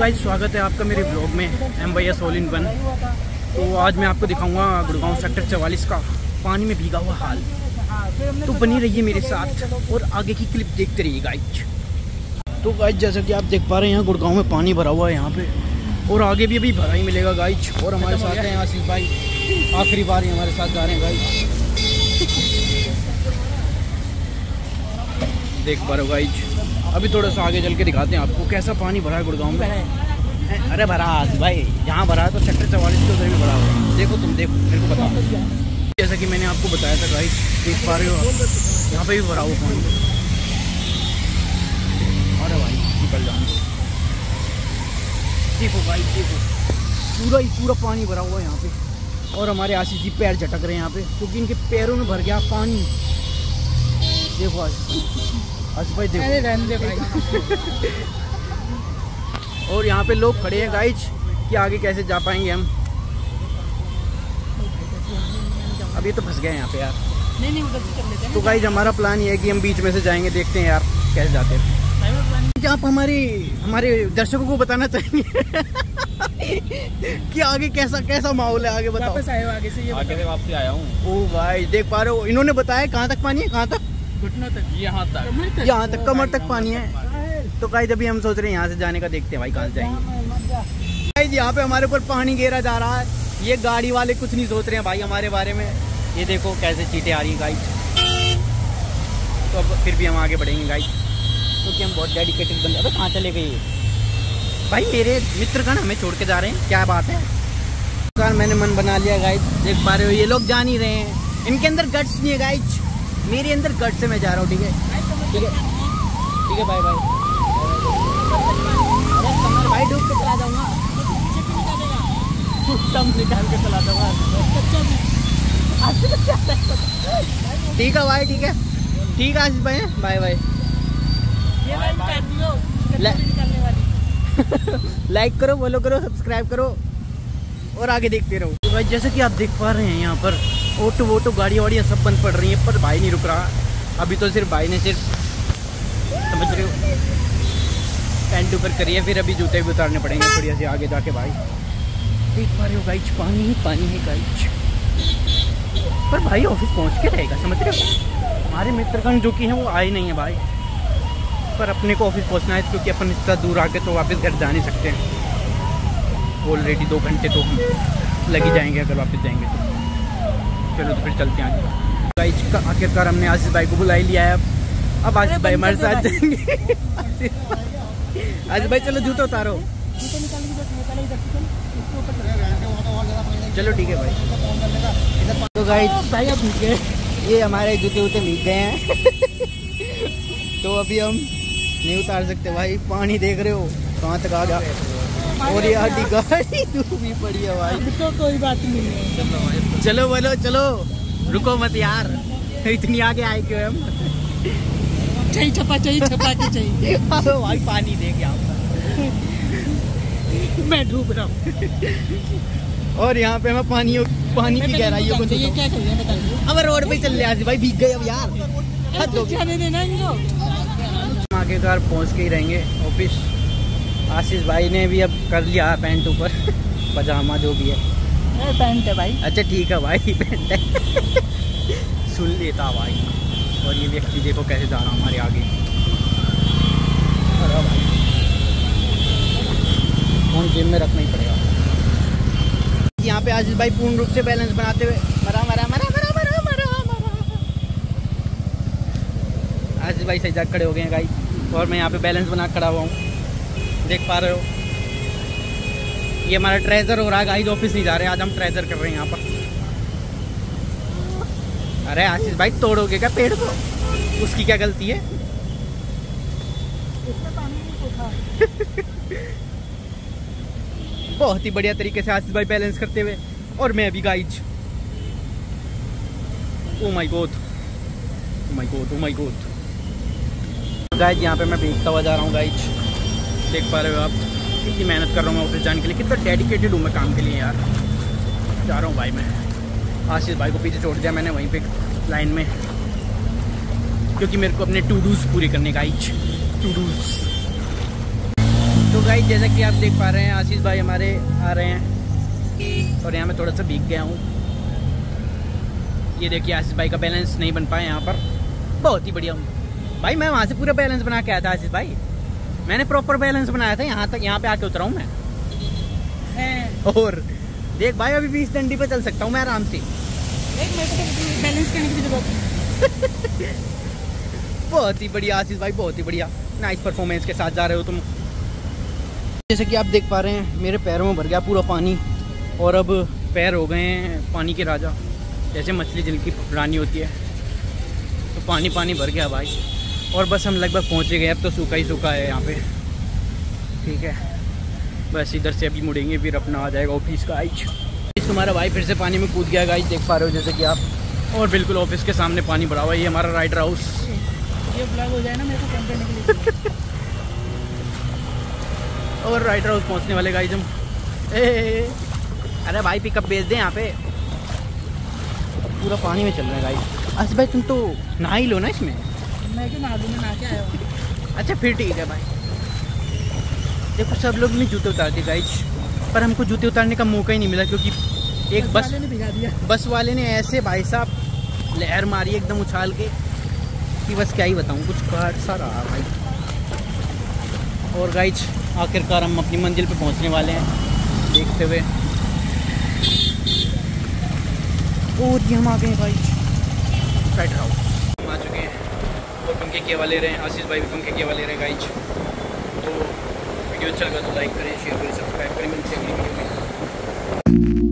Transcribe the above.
Guys स्वागत है आपका मेरे ब्लॉग में M Y S all in one तो आज मैं आपको दिखाऊँगा गुड़गांव सेक्टर चवालीस का पानी में भीगा हुआ हाल। तो बनी रहिए मेरे साथ और आगे की क्लिप देखते रहिए गाइज़ तो गाइज़ जैसा कि आप देख पा रहे हैं यहाँ गुड़गांव में पानी भरा हुआ है यहाँ पे। और आगे भी अभी भरा ही मिलेगा गाइज़ और हमारे साथ हैं आशीष भाई। आखिरी बार ही हमारे साथ जा रहे हैं गाइज़ देख पा रहे हो गाइज़ अभी थोड़ा सा आगे चल के दिखाते हैं आपको, कैसा पानी भरा है गुड़गांव में? अरे भरा आज भाई यहाँ भरा है तो सेक्टर चवालीस के उधर भी भरा हुआ देखो तुम, देखो, मेरे को बताओ। जैसा कि मैंने आपको बताया था भाई देख पा रहे हो यहाँ पे भी भरा हुआ पानी। अरे भाई, निकल जाओ। देखो भाई, देखो, पूरा ही पूरा पानी भरा हुआ है यहाँ पे। और हमारे आशीष जी पैर झटक रहे हैं यहाँ पे, क्योंकि इनके पैरों में भर गया पानी। देखो आज। आज भाई देखो। रहने भाई। और यहाँ पे लोग खड़े हैं गाइज़ कि आगे कैसे जा पाएँगे हम। अभी तो फंस गए यहाँ पे यार। नहीं नहीं उधर से चल लेते हैं। तो गाइज़ हमारा प्लान ये है कि हम बीच में से जाएँगे देखते हैं यार कैसे जाते हैं। आप हमारी हमारे दर्शकों को बताना चाहेंगे? कि आगे कैसा कैसा माहौल है आगे बताओ। वापस आए हो आगे से ये आगे से वापसी आया हूँ। ओ भाई देख पा रहे हो इन्होंने बताया कहाँ तक पानी है कहाँ तक? घुटनों तक? यहाँ तक। यहाँ तक कमर तक पानी है। तो गाइज़ अभी हम सोच रहे हैं यहाँ से जाने का देखते हैं भाई कहाँ से जाएँगे। गाइज़ यहाँ पे हमारे ऊपर पानी गिरा जा रहा है। ये गाड़ी वाले कुछ नहीं सोच रहे हैं भाई हमारे बारे में। ये देखो कैसे चीटें आ रही हैं गाइज़ तो अब फिर भी हम आगे बढ़ेंगे गाइज़ क्योंकि हम बहुत डेडिकेटेड बंदे अबे कहाँ चले गए भाई मेरे मित्र गण हमें छोड़ के जा रहे हैं। क्या बात है? मैंने मन बना लिया गाइज़ देख पा रहे हो ये लोग जा नहीं रहे हैं। इनके अंदर गट्स नहीं है गाइज़ मेरे अंदर गट्स से मैं जा रहा हूँ ठीक है? ठीक है? ठीक है बाय बाय भाई डूब के चला जाऊँगा। दम निकाल के चला जाऊँगा। ठीक है भाई ठीक है? ठीक है आशीष भाई बाय बाय लाइक करो फॉलो करो सब्सक्राइब करो और आगे देखते रहो। तो भाई, जैसे कि आप देख पा रहे हैं यहाँ पर, ऑटो वोटो गाड़ियाँ वाड़ियाँ सब बंद पड़ रही हैं, पर भाई नहीं रुक रहा। अभी तो सिर्फ़ भाई ने सिर्फ़, समझ रहे हो पैंट ऊपर करी है, फिर अभी जूते भी उतारने पड़ेंगे, बढ़िया से आगे जाके भाई। देख पा रहे हो गाइच पानी ही पानी है गाइच पर भाई ऑफ़िस पहुँच के रहेगा, समझ रहे हो? हमारे मित्रगण जो कि हैं, वो आए नहीं है भाई। पर अपने को ऑफ़िस पहुँचना है, क्योंकि अपन इतना दूर आके तो वापस घर जा नहीं सकते। हैं ऑलरेडी दो घंटे तो हम लग ही जाएँगे अगर वापस जाएँगे तो। चलो तो फिर चलते हैं आगे। आखिरकार हमने आशीष भाई को बुला ही लिया है। अब अब आशीष भाई हमारे साथ जाएँगे आशीष भाई चलो जूता उतारो। चल ठीक है भाई। तो गाइस भाई अब भीग गए। ये हमारे जूते वूते भीग गए हैं। तो अभी हम नहीं उतार सकते भाई। पानी देख रहे हो कहाँ तक आ गया? और ये आधी गाड़ी डूबी पड़ी है भाई। तो कोई बात नहीं है। चलो बोलो चलो। रुको मत यार। इतनी आगे आए क्यों हम? चाहिए छपा चाहिए छपा के चाहिए भाई पानी दे गया मैं डूब रहा हूँ। और यहाँ पे मैं पानी पानी की गहराइयों को ये क्या कर रहे हैं अब रोड पे चल रहे आज भाई भीग गए अब यार। जाने देना इनको। हम आखिरकार पहुँच के ही रहेंगे ऑफ़िस। आशीष भाई ने भी अब कर लिया है पैंट ऊपर। पजामा जो भी है। पैंट है भाई। अच्छा ठीक है भाई पैंट है। सुन लेता भाई। और ये व्यक्ति देखो कैसे जा रहा हमारे आगे। अरे भाई। फ़ोन जेब में रखना ही पड़ेगा। यहाँ पे आशीष भाई पूर्ण रूप से बैलेंस बनाते हुए मरा मरा मरा मरा मरा मरा मरा। आशीष भाई सही जाग खड़े हो गए हैं गाई और मैं यहाँ पे बैलेंस बना खड़ा हुआ हूँ। देख पा रहे हो। ये हमारा ट्रेजर हो रहा है। गाइस ऑफ़िस नहीं जा रहे। आज हम ट्रेजर कर रहे हैं यहाँ पर। अरे आशीष भाई, तोड़ोगे क्या पेड़ को? उसकी क्या गलती है? बहुत ही बढ़िया तरीके से आशीष भाई बैलेंस करते हुए। और मैं अभी guys oh my God oh my God oh my God guys यहाँ पे मैं भीगता हुआ जा रहा हूँ गाइज़ देख पा रहे हो आप। कितनी मेहनत कर रहा हूँ मैं ऑफ़िस जाने के लिए। कितना डेडिकेटेड हूँ मैं काम के लिए यार। जा रहा हूँ भाई मैं। आशीष भाई को पीछे छोड़ दिया मैंने वहीं पे लाइन में। क्योंकि मेरे को अपने टू डूज पूरे करने का इच टू डूज तो गाइस जैसा कि आप देख पा रहे हैं, आशीष भाई हमारे आ रहे हैं। और यहाँ मैं थोड़ा सा भीग गया हूँ। ये देखिए, आशीष भाई का बैलेंस नहीं बन पाया यहाँ पर। बहुत ही बढ़िया। हूँ भाई, मैं वहाँ से पूरा बैलेंस बना के आया था, आशीष भाई। मैंने प्रॉपर बैलेंस बनाया था यहाँ तक यहाँ पे आके उतरा हूँ मैं। और देख भाई अभी बीस डंडी पे चल सकता हूँ मैं आराम से। तो बैलेंस करने की ज़रूरत बहुत ही बढ़िया आशीष भाई बहुत ही बढ़िया। नाइस परफॉर्मेंस के साथ जा रहे हो तुम। जैसे कि आप देख पा रहे हैं मेरे पैरों में भर गया पूरा पानी। और अब पैर हो गए हैं पानी के राजा। जैसे मछली जिनकी रानी होती है। तो पानी पानी भर गया भाई। और बस हम लगभग पहुँचे गए अब तो सूखा ही सूखा है यहाँ पे। ठीक है। बस इधर से अभी मुड़ेंगे फिर अपना आ जाएगा ऑफ़िस का आइज़ तुम्हारा भाई फिर से पानी में कूद गया गाइज़ देख पा रहे हो जैसे कि आप। और बिल्कुल ऑफ़िस के सामने पानी भरा हुआ है ये हमारा राइडर हाउस ये ब्लॉग हो जाए ना मेरे को कम करने के लिए और राइडर हाउस पहुँचने वाले गाइज़ हम। अरे भाई पिकअप भेज दे यहाँ पे। पूरा पानी में चल रहा है गाइज़ अच्छा भाई तुम तो नहा ही लो ना इसमें। मैं नहा के आया हूँ। अच्छा फिर ठीक है भाई देखो सब लोग ने जूते उतार दिए गाइज़ पर हमको जूते उतारने का मौका ही नहीं मिला क्योंकि एक बस वाले ने भिगा दिया। बस वाले ने ऐसे भाई साहब लहर मारी एकदम उछाल के कि बस क्या ही बताऊँ कुछ काट सा रहा भाई। और गाइज़ आखिरकार हम अपनी मंजिल पे पहुँचने वाले हैं देखते हुए। और ये हम आ गए भाई राइट हाउस हम आ चुके हैं। पंखे के वाले रहे, आशीष भाई पंखे के वाले रहे, गाइज़। तो वीडियो अच्छा लगा तो लाइक करें शेयर करें सब्सक्राइब करें, मिलते अगली वीडियो में।